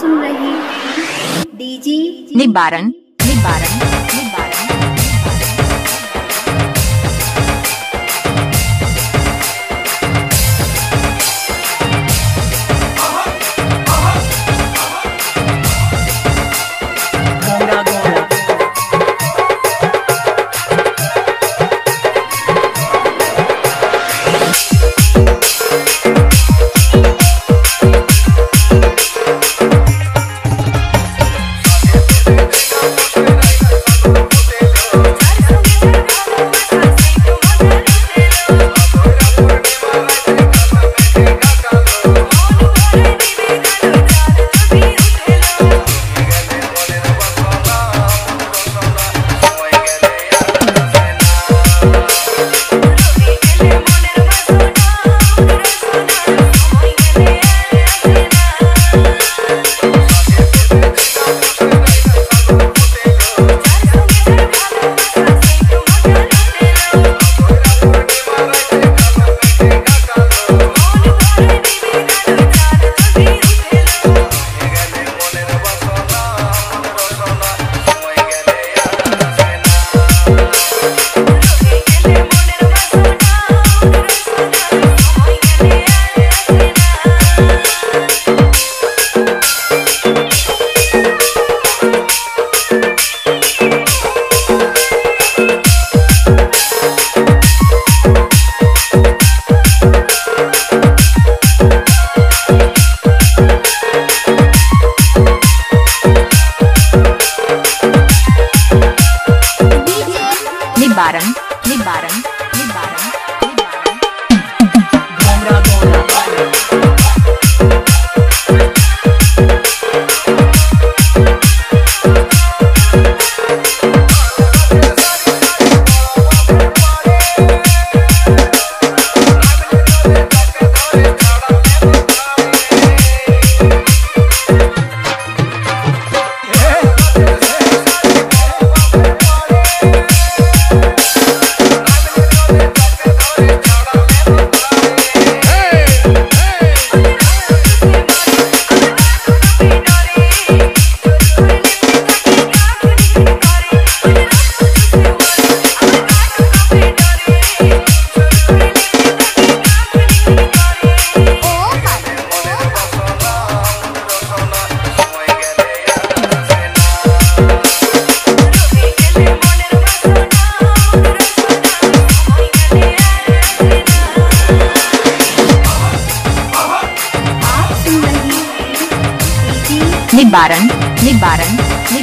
सुन रही डीजी निबारन निबारन निबारन निबारन आप निवारण रही